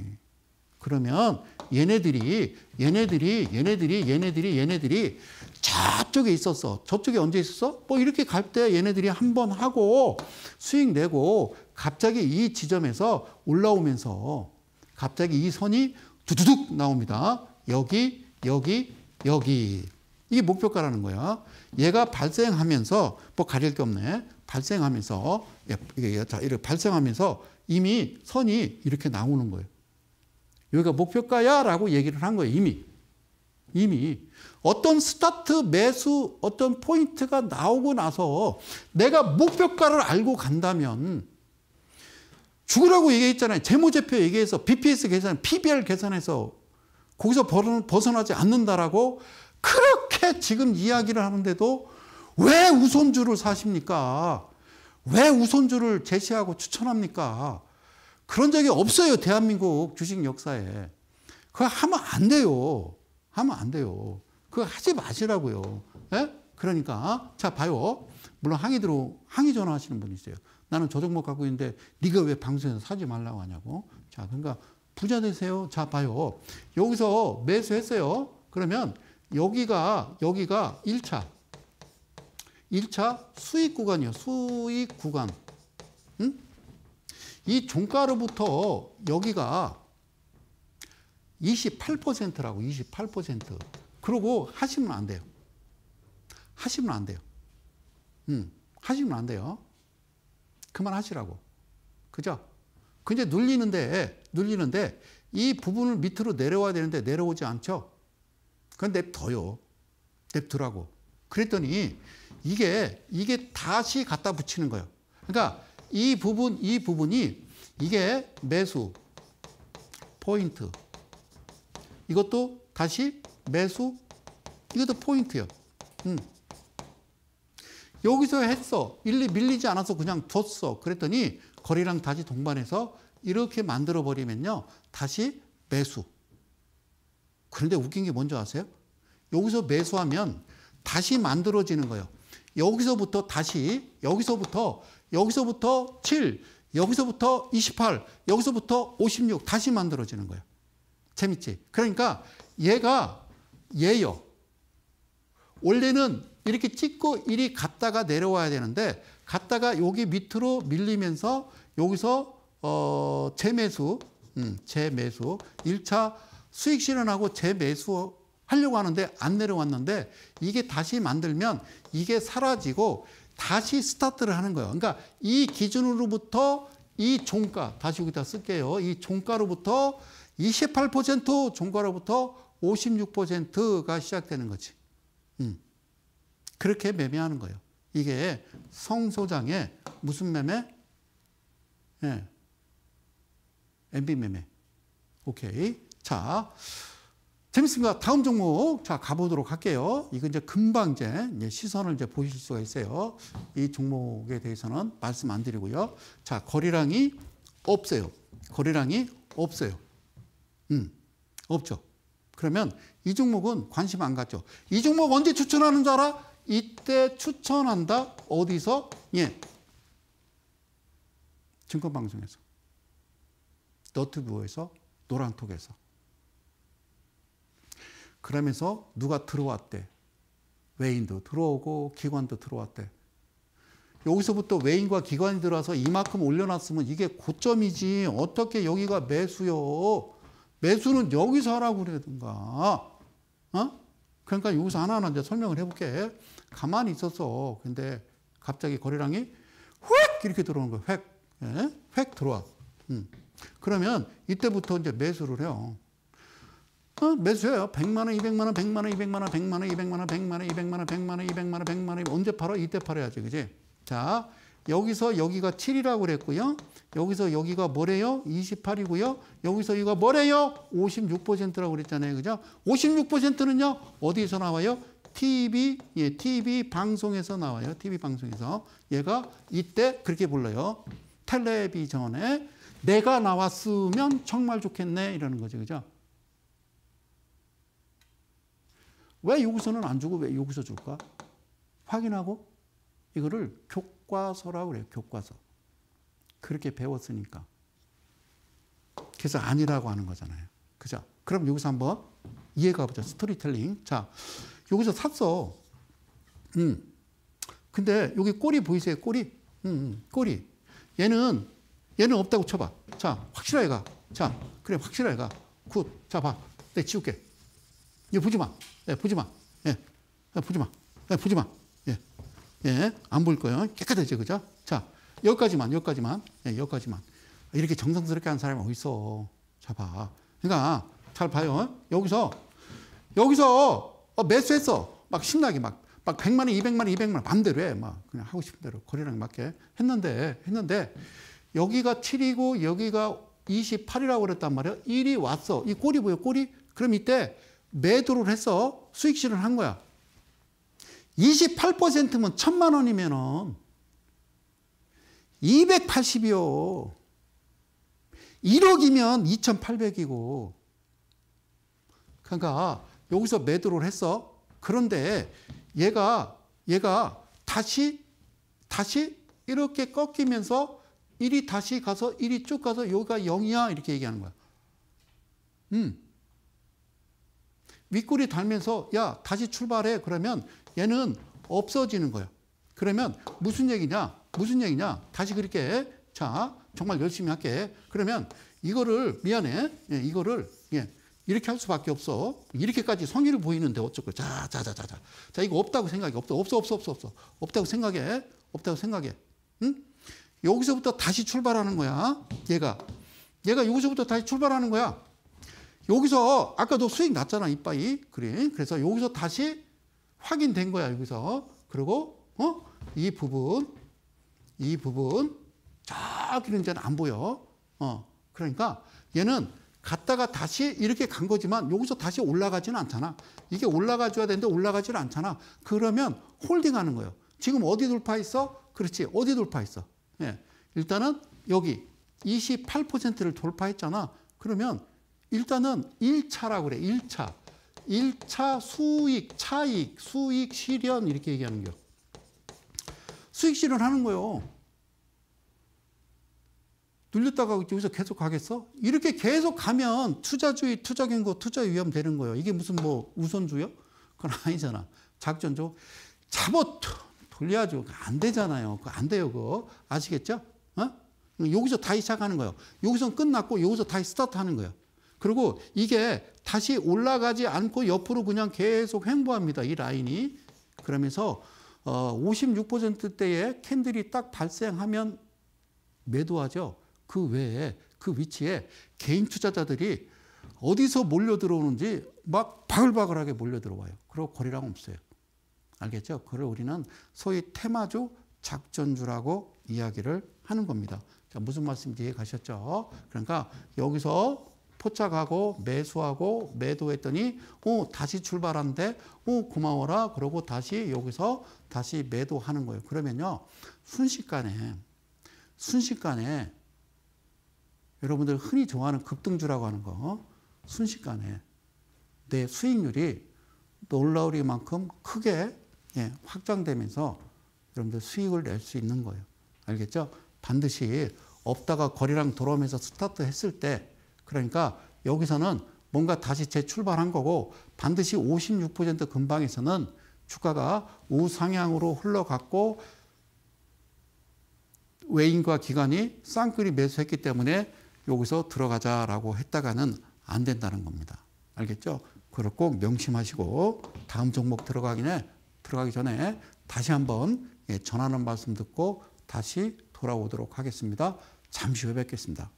[SPEAKER 1] 그러면 얘네들이 얘네들이 얘네들이 얘네들이 얘네들이 저쪽에 있었어. 저쪽에 언제 있었어? 뭐 이렇게 갈 때 얘네들이 한 번 하고 수익 내고 갑자기 이 지점에서 올라오면서 갑자기 이 선이 두두둑 나옵니다. 여기, 여기, 여기. 이게 목표가라는 거야. 얘가 발생하면서, 뭐 가릴 게 없네. 발생하면서, 예, 이게 이렇게 발생하면서 이미 선이 이렇게 나오는 거예요. 여기가 목표가야 라고 얘기를 한 거예요. 이미. 이미. 어떤 스타트 매수 어떤 포인트가 나오고 나서 내가 목표가를 알고 간다면 죽으라고 얘기했잖아요. 재무제표 얘기해서 BPS 계산, PBR 계산해서 거기서 벗어나지 않는다라고 그렇게 지금 이야기를 하는데도 왜 우선주를 사십니까? 왜 우선주를 제시하고 추천합니까? 그런 적이 없어요. 대한민국 주식 역사에. 그거 하면 안 돼요. 하면 안 돼요. 그거 하지 마시라고요. 예? 그러니까 자 봐요. 물론 항의 들어 항의 전화하시는 분이 있어요. 나는 저 종목 갖고 있는데 네가 왜 방송에서 사지 말라고 하냐고. 자, 그러니까 부자 되세요. 자, 봐요. 여기서 매수했어요. 그러면 여기가 여기가 1차. 1차 수익 구간이요. 수익 구간. 응? 이 종가로부터 여기가 28%라고 28%. 그러고 하시면 안 돼요. 하시면 안 돼요. 음, 하시면 안 돼요. 그만하시라고. 그죠? 근데 눌리는데, 눌리는데, 이 부분을 밑으로 내려와야 되는데 내려오지 않죠? 그건 냅둬요. 냅두라고. 그랬더니 이게, 이게 다시 갖다 붙이는 거예요. 그러니까 이 부분, 이 부분이 이게 매수, 포인트. 이것도 다시 매수, 이것도 포인트예요. 음. 여기서 했어. 일리 밀리지 않아서 그냥 뒀어. 그랬더니 거리랑 다시 동반해서 이렇게 만들어 버리면요. 다시 매수. 그런데 웃긴 게 뭔지 아세요? 여기서 매수하면 다시 만들어지는 거예요. 여기서부터 다시 여기서부터 여기서부터 7, 여기서부터 28, 여기서부터 56 다시 만들어지는 거예요. 재밌지? 그러니까 얘가 얘요. 원래는 이렇게 찍고 이리 갔다가 내려와야 되는데 갔다가 여기 밑으로 밀리면서 여기서 어 재매수 음, 재매수 1차 수익 실현하고 재매수 하려고 하는데 안 내려왔는데 이게 다시 만들면 이게 사라지고 다시 스타트를 하는 거예요. 그러니까 이 기준으로부터 이 종가 다시 여기다 쓸게요. 이 종가로부터 28% 종가로부터 56%가 시작되는 거지. 음. 그렇게 매매하는 거예요. 이게 성소장의 무슨 매매? 예. MB 매매. 오케이. 자, 재밌습니다. 다음 종목 자 가보도록 할게요. 이거 이제 금방 이제 시선을 이제 보실 수가 있어요. 이 종목에 대해서는 말씀 안 드리고요. 자 거리량이 없어요. 거리량이 없어요. 음 없죠. 그러면 이 종목은 관심 안 갖죠. 이 종목 언제 추천하는 줄 알아? 이때 추천한다. 어디서? 예. 증권방송에서. 너트브에서 노란톡에서. 그러면서 누가 들어왔대. 외인도 들어오고 기관도 들어왔대. 여기서부터 외인과 기관이 들어와서 이만큼 올려놨으면 이게 고점이지. 어떻게 여기가 매수요? 매수는 여기서 하라고 그래든가. 어? 그러니까 여기서 하나하나 이제 설명을 해볼게. 가만히 있었어. 근데 갑자기 거래량이 휙 이렇게 들어오는 거야. 획. 예? 획 들어와. 음. 그러면 이때부터 이제 매수를 해요. 어, 매수해요. 100만 원, 200만 원, 100만 원, 200만 원, 100만 원, 200만 원, 100만 원, 200만 원, 100만 원, 200만 원, 100만 원, 언제 팔아? 이때 팔아야지. 그지? 자, 여기서 여기가 7이라고 그랬고요. 여기서 여기가 뭐래요? 28이고요. 여기서 이거 뭐래요? 56%라고 그랬잖아요. 그죠? 56%는요. 어디서 나와요? TV, 예, TV 방송에서 나와요. TV 방송에서. 얘가 이때 그렇게 불러요. 텔레비전에 내가 나왔으면 정말 좋겠네. 이러는 거죠. 그죠? 왜 여기서는 안 주고 왜 여기서 줄까? 확인하고 이거를 교과서라고 그래요. 교과서. 그렇게 배웠으니까. 그래서 아니라고 하는 거잖아요. 그죠? 그럼 여기서 한번 얘기해 보자. 스토리텔링. 자, 여기서 샀어. 음. 근데 여기 꼬리 보이세요? 꼬리? 음, 음, 꼬리. 얘는, 얘는 없다고 쳐봐. 자, 확실하게 가. 자, 그래, 확실하게 가. good. 자, 봐. 내 지울게. 이거 보지 마. 예, 보지 마. 예, 보지 마. 예, 보지 마. 예, 예, 안 보일 거예요. 깨끗하죠, 그죠? 자, 여기까지만, 여기까지만, 예, 여기까지만. 이렇게 정성스럽게 한 사람이 어디 있어? 자, 봐. 그러니까 잘 봐요. 여기서 여기서 어, 매수했어. 막 신나게 막. 막 100만 원, 200만 원, 200만 원 마음대로 해. 막 그냥 하고 싶은 대로 거래량 맞게 했는데 했는데 여기가 7이고 여기가 28이라고 그랬단 말이야. 1이 왔어. 이 꼬리 보여? 꼬리? 그럼 이때 매도를 해서 수익 실현을 한 거야. 28%면 천만 원이면은 280이요. 1억이면 2,800이고. 그러니까 여기서 매도를 했어. 그런데 얘가 얘가 다시 다시 이렇게 꺾이면서 1이 다시 가서 1이 쭉 가서 여기가 0이야 이렇게 얘기하는 거야. 음. 윗골이 달면서 야 다시 출발해 그러면 얘는 없어지는 거예요. 그러면 무슨 얘기냐? 무슨 얘기냐? 다시 그렇게 자 정말 열심히 할게. 그러면 이거를 미안해. 예, 이거를 예, 이렇게 할 수밖에 없어. 이렇게까지 성의를 보이는데 어쩌고. 자, 자, 자, 자, 자. 자, 이거 없다고 생각해. 없다. 없어, 없어, 없어, 없어. 없다고 생각해. 없다고 생각해. 응? 여기서부터 다시 출발하는 거야. 얘가. 얘가 여기서부터 다시 출발하는 거야. 여기서 아까도 수익 났잖아, 이빠이. 그래. 그래서 여기서 다시 확인된 거야, 여기서. 그리고 어? 이 부분 이 부분 저기는 이제는 안 보여. 어. 그러니까 얘는 갔다가 다시 이렇게 간 거지만 여기서 다시 올라가지는 않잖아. 이게 올라가 줘야 되는데 올라가지는 않잖아. 그러면 홀딩 하는 거예요. 지금 어디 돌파했어? 그렇지. 어디 돌파했어? 예. 일단은 여기 28%를 돌파했잖아. 그러면 일단은 1차라고 그래. 1차. 1차 수익, 차익, 수익 실현 이렇게 얘기하는 거예요. 수익 실현하는 거예요. 눌렸다가 여기서 계속 가겠어? 이렇게 계속 가면 투자주의, 투자경고, 투자 위험 되는 거예요. 이게 무슨 뭐 우선주요? 그건 아니잖아. 작전주. 잡아 돌려야죠. 안 되잖아요. 안 돼요. 그거. 아시겠죠? 어? 여기서 다시 시작하는 거예요. 여기서 끝났고 여기서 다시 스타트 하는 거예요. 그리고 이게 다시 올라가지 않고 옆으로 그냥 계속 횡보합니다. 이 라인이. 그러면서 어 56%대의 candle이 딱 발생하면 매도하죠. 그 외에 그 위치에 개인 투자자들이 어디서 몰려 들어오는지 막 바글바글하게 몰려 들어와요. 그리고 거래량 없어요. 알겠죠? 그걸 우리는 소위 테마주 작전주라고 이야기를 하는 겁니다. 자, 무슨 말씀인지 이해 가셨죠? 그러니까 여기서 포착하고 매수하고 매도했더니 오 다시 출발한데 오 고마워라 그러고 다시 여기서 다시 매도하는 거예요. 그러면요 순식간에 순식간에 여러분들 흔히 좋아하는 급등주라고 하는 거 순식간에 내 수익률이 놀라우리만큼 크게 예, 확장되면서 여러분들 수익을 낼 수 있는 거예요. 알겠죠? 반드시 없다가 거리랑 돌아오면서 스타트 했을 때 그러니까 여기서는 뭔가 다시 재출발한 거고 반드시 56% 근방에서는 주가가 우상향으로 흘러갔고 외인과 기관이 쌍끌이 매수했기 때문에 여기서 들어가자라고 했다가는 안 된다는 겁니다. 알겠죠? 그걸 꼭 명심하시고 다음 종목 들어가기 전에 들어가기 전에 다시 한번 예, 전하는 말씀 듣고 다시 돌아오도록 하겠습니다. 잠시 후에 뵙겠습니다.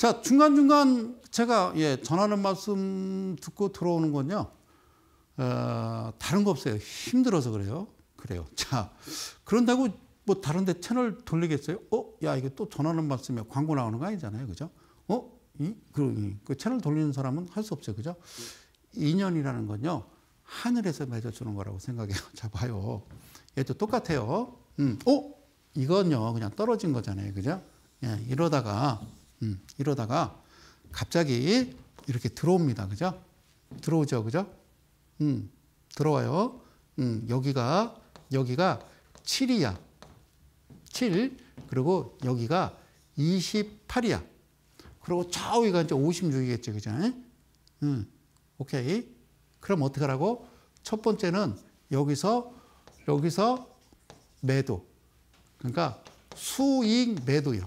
[SPEAKER 1] 자, 중간중간 제가 예, 전하는 말씀 듣고 들어오는 건요. 어, 다른 거 없어요. 힘들어서 그래요. 그래요. 자, 그런다고 뭐 다른 데 채널 돌리겠어요? 어? 야, 이게 또 전하는 말씀에 광고 나오는 거 아니잖아요. 그죠? 어? 이, 그, 그 채널 돌리는 사람은 할 수 없어요. 그죠? 인연이라는 건요. 하늘에서 맺어주는 거라고 생각해요. 자, 봐요. 얘도 똑같아요. 음, 어? 이건요. 그냥 떨어진 거잖아요. 그죠? 예, 이러다가 음, 이러다가 갑자기 이렇게 들어옵니다. 그죠? 들어오죠. 그죠? 음, 들어와요. 음, 여기가, 여기가 7이야. 7. 그리고 여기가 28이야. 그리고 저 위가 이제 56이겠죠. 그죠? 음, 오케이. 그럼 어떻게 하라고? 첫 번째는 여기서, 여기서 매도. 그러니까 수익 매도요.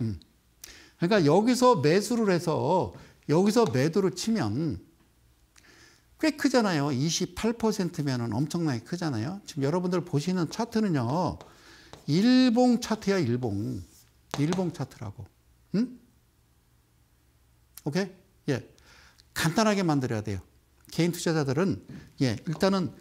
[SPEAKER 1] 음. 그러니까 여기서 매수를 해서 여기서 매도를 치면 꽤 크잖아요. 28%면은 엄청나게 크잖아요. 지금 여러분들 보시는 차트는요. 일봉 차트야, 일봉. 일봉 차트라고. 응? 오케이? 예. 간단하게 만들어야 돼요. 개인 투자자들은 예, 일단은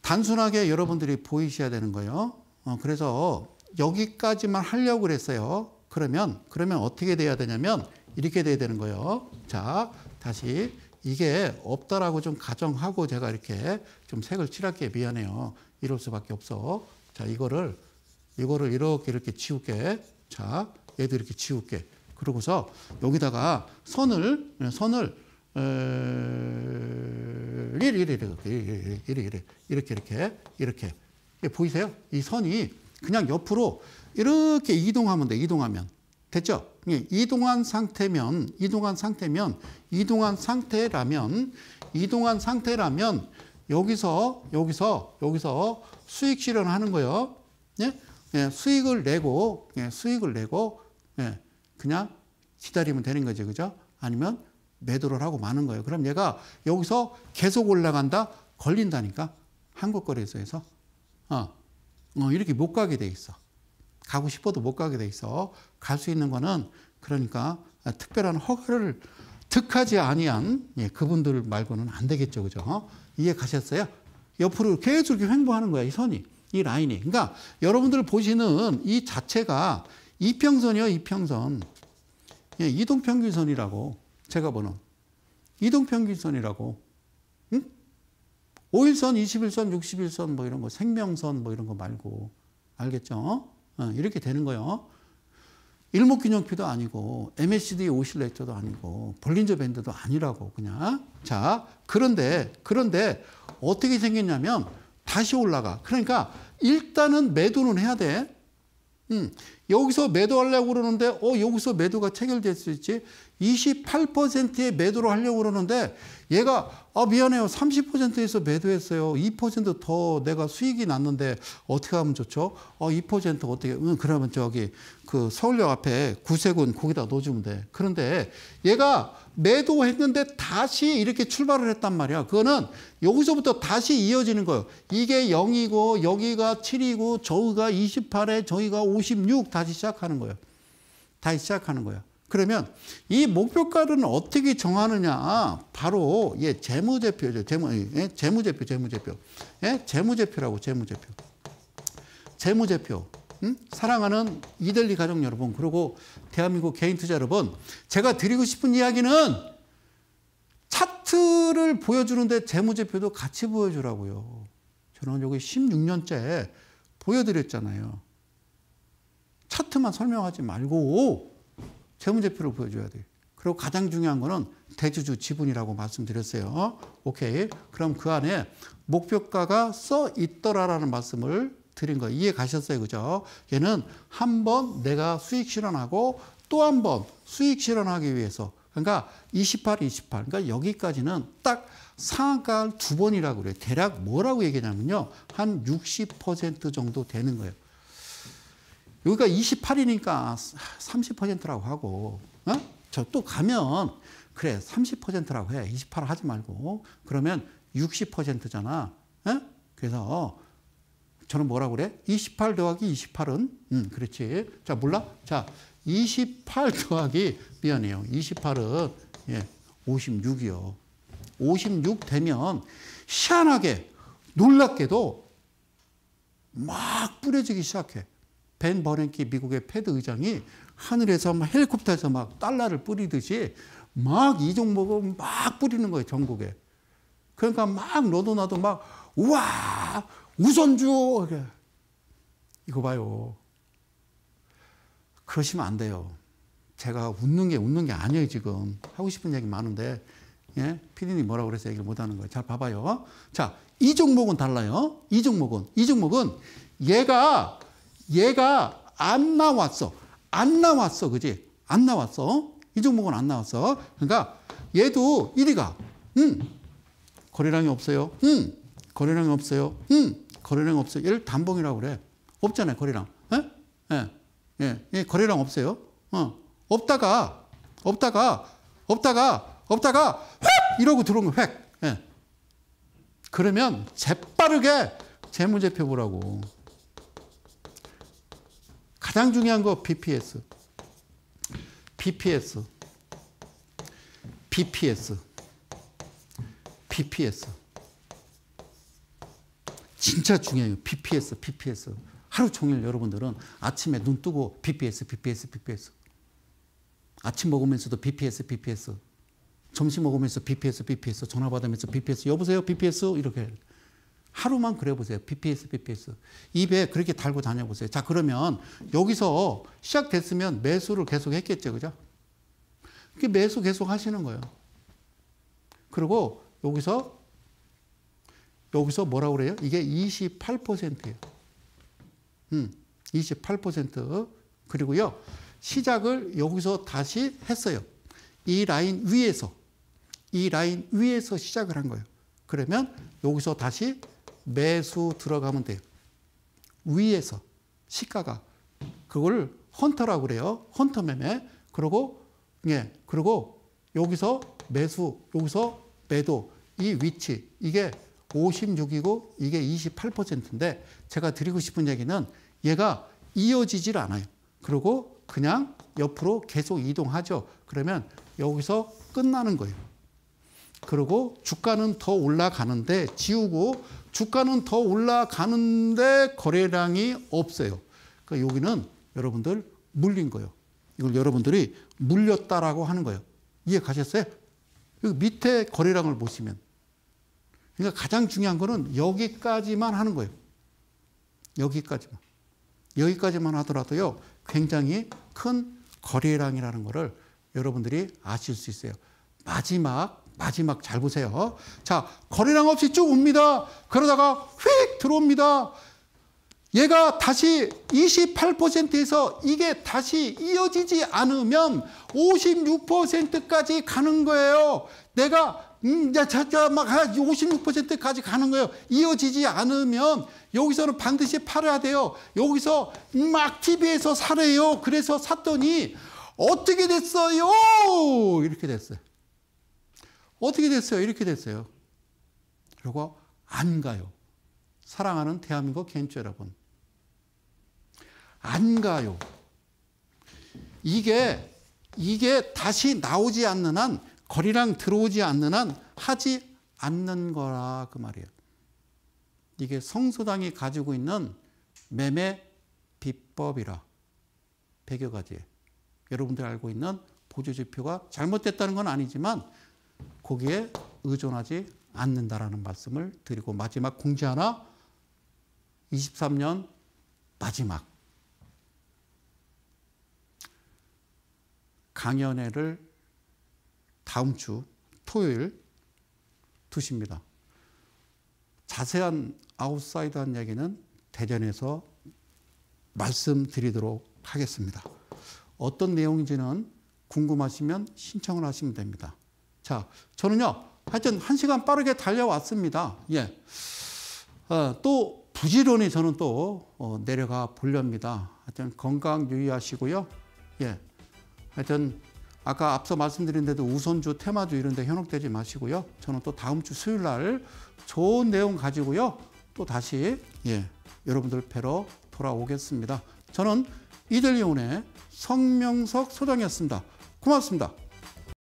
[SPEAKER 1] 단순하게 여러분들이 보이셔야 되는 거예요. 어, 그래서 여기까지만 하려고 그랬어요. 그러면 그러면 어떻게 돼야 되냐면 이렇게 돼야 되는 거예요. 자, 다시 이게 없다라고 좀 가정하고 제가 이렇게 좀 색을 칠할게 미안해요. 이럴 수밖에 없어. 자, 이거를 이거를 이렇게 이렇게 지울게. 자, 얘도 이렇게 지울게. 그러고서 여기다가 선을 선을 이렇게 이렇게 이렇게 이렇게 이렇게 이렇게 보이세요? 이 선이 그냥 옆으로 이렇게 이동하면 돼. 이동하면 됐죠? 이동한 상태면 이동한 상태면 이동한 상태라면 이동한 상태라면 여기서 여기서 여기서 수익 실현하는 거예요. 예? 예, 수익을 내고 예, 수익을 내고 예, 그냥 기다리면 되는 거죠. 그죠? 아니면 매도를 하고 마는 거예요. 그럼 얘가 여기서 계속 올라간다? 걸린다니까. 한국 거래소에서. 어, 어, 이렇게 못 가게 돼 있어. 가고 싶어도 못 가게 돼 있어. 갈 수 있는 거는 그러니까 특별한 허가를 득하지 아니한 예, 그분들 말고는 안 되겠죠. 그죠? 어? 이해 가셨어요? 옆으로 계속 이렇게 횡보하는 거야. 이 선이. 이 라인이. 그러니까 여러분들 보시는 이 자체가 이평선이요. 이평선. 예, 이동평균선이라고 제가 보는 이동평균선이라고 응? 5일선, 21선, 61선 뭐 이런 거 생명선 뭐 이런 거 말고 알겠죠? 어, 이렇게 되는 거예요. 일목균형표도 아니고 MACD 오실레이터도 아니고 볼린저 밴드도 아니라고 그냥. 자 그런데 그런데 어떻게 생겼냐면 다시 올라가. 그러니까 일단은 매도는 해야 돼. 음, 여기서 매도하려고 그러는데 어 여기서 매도가 체결될 수 있지 28%의 매도를 하려고 그러는데 얘가 아 미안해요. 30%에서 매도했어요. 2%더 내가 수익이 났는데 어떻게 하면 좋죠? 어2% 어떻게 응, 그러면 저기 그 서울역 앞에 구세군 거기다 넣어주면 돼. 그런데 얘가 매도했는데 다시 이렇게 출발을 했단 말이야. 그거는 여기서부터 다시 이어지는 거예요. 이게 0이고 여기가 7이고 저기가 28에 저기가 56 다시 시작하는 거예요. 다시 시작하는 거예요 그러면 이 목표가를 어떻게 정하느냐? 바로 예, 재무제표죠. 재무, 예, 재무제표, 재무제표. 예, 재무제표라고, 재무제표. 재무제표. 음? 사랑하는 이델리 가족 여러분, 그리고 대한민국 개인 투자 여러분, 제가 드리고 싶은 이야기는 차트를 보여주는데 재무제표도 같이 보여주라고요. 저는 여기 16년째 보여드렸잖아요. 차트만 설명하지 말고 재무제표를 보여줘야 돼요. 그리고 가장 중요한 거는 대주주 지분이라고 말씀드렸어요. 오케이. 그럼 그 안에 목표가가 써 있더라라는 말씀을 드린 거 이해 가셨어요. 그죠? 얘는 한 번 내가 수익 실현하고 또 한 번 수익 실현하기 위해서 그러니까 28, 28. 그러니까 여기까지는 딱 상한가를 두 번이라고 그래요. 대략 뭐라고 얘기냐면요. 한 60% 정도 되는 거예요. 여기가 28이니까 30%라고 하고, 어? 저 또 가면, 그래, 30%라고 해. 28 하지 말고. 그러면 60%잖아. 어? 그래서 저는 뭐라고 그래? 28 더하기 28은, 음, 그렇지. 자, 몰라? 자, 28 더하기, 미안해요. 28은, 예, 56이요. 56 되면, 희한하게, 놀랍게도 막 뿌려지기 시작해. 벤 버냉키 미국의 패드 의장이 하늘에서 막 헬리콥터에서 막 달러를 뿌리듯이 막 이 종목을 막 뿌리는 거예요, 전국에. 그러니까 막 너도 나도 막, 우와! 우선주! 이거 봐요. 그러시면 안 돼요. 제가 웃는 게 웃는 게 아니에요, 지금. 하고 싶은 얘기 많은데, 예? 피디님 뭐라고 그래서 얘기를 못 하는 거예요. 잘 봐봐요. 자, 이 종목은 달라요. 이 종목은. 이 종목은 얘가 얘가 안 나왔어. 안 나왔어. 그지? 안 나왔어. 이 종목은 안 나왔어. 그러니까 얘도 1위가, 음, 거래량이 없어요. 음, 거래량이 없어요. 음, 거래량이 없어요. 얘를 단봉이라고 그래. 없잖아요, 거래량. 예? 예, 예, 예 거래량 없어요. 어, 없다가, 없다가, 없다가, 없다가, 획! 이러고 들어온 거, 획! 예, 그러면 재빠르게 재무제표 보라고. 가장 중요한 거 BPS. BPS. BPS. BPS. 진짜 중요해요. BPS, BPS. 하루 종일 여러분들은 아침에 눈 뜨고 BPS, BPS, BPS. 아침 먹으면서도 BPS, BPS. 점심 먹으면서 BPS, BPS. 전화 받으면서 BPS. 여보세요, BPS. 이렇게. 하루만 그래 보세요. BPS, BPS. 입에 그렇게 달고 다녀보세요. 자, 그러면 여기서 시작됐으면 매수를 계속 했겠죠. 그죠? 그 매수 계속 하시는 거예요. 그리고 여기서 여기서 뭐라고 그래요? 이게 28%예요. 음, 28% 그리고요. 시작을 여기서 다시 했어요. 이 라인 위에서 이 라인 위에서 시작을 한 거예요. 그러면 여기서 다시 매수 들어가면 돼요. 위에서 시가가 그걸 헌터라고 그래요. 헌터 매매. 그리고 예, 그리고 여기서 매수, 여기서 매도 이 위치 이게 56이고 이게 28%인데 제가 드리고 싶은 얘기는 얘가 이어지질 않아요. 그리고 그냥 옆으로 계속 이동하죠. 그러면 여기서 끝나는 거예요. 그리고 주가는 더 올라가는데 지우고 주가는 더 올라가는데 거래량이 없어요. 그러니까 여기는 여러분들 물린 거예요. 이걸 여러분들이 물렸다라고 하는 거예요. 이해 가셨어요? 여기 밑에 거래량을 보시면. 그러니까 가장 중요한 거는 여기까지만 하는 거예요. 여기까지만. 여기까지만 하더라도요, 굉장히 큰 거래량이라는 것을 여러분들이 아실 수 있어요. 마지막, 마지막 잘 보세요. 자, 거래량 없이 쭉 옵니다. 그러다가 휙 들어옵니다. 얘가 다시 28%에서 이게 다시 이어지지 않으면 56%까지 가는 거예요. 내가 음, 자, 자, 자, 막 56%까지 가는 거예요. 이어지지 않으면 여기서는 반드시 팔아야 돼요. 여기서 막 TV에서 사래요. 그래서 샀더니 어떻게 됐어요? 이렇게 됐어요. 어떻게 됐어요? 이렇게 됐어요. 그리고 안 가요. 사랑하는 대한민국 개인주 여러분. 안 가요. 이게, 이게 다시 나오지 않는 한, 거리랑 들어오지 않는 한 하지 않는 거라 그 말이에요. 이게 성소당이 가지고 있는 매매 비법이라. 100여 가지. 여러분들 알고 있는 보조지표가 잘못됐다는 건 아니지만 거기에 의존하지 않는다라는 말씀을 드리고 마지막 공지 하나 23년 마지막 강연회를 다음 주 토요일 두십니다. 자세한 아웃사이드한 얘기는 대전에서 말씀드리도록 하겠습니다. 어떤 내용인지는 궁금하시면 신청을 하시면 됩니다. 자, 저는요, 하여튼 한 시간 빠르게 달려왔습니다. 예. 어, 또 부지런히 저는 또 어, 내려가 보렵니다. 하여튼 건강 유의하시고요. 예. 하여튼 아까 앞서 말씀드린 데도 우선주, 테마주 이런 데 현혹되지 마시고요. 저는 또 다음 주 수요일 날 좋은 내용 가지고요. 또 다시 예, 여러분들 뵈러 돌아오겠습니다. 저는 이델리온의 성명석 소장이었습니다. 고맙습니다.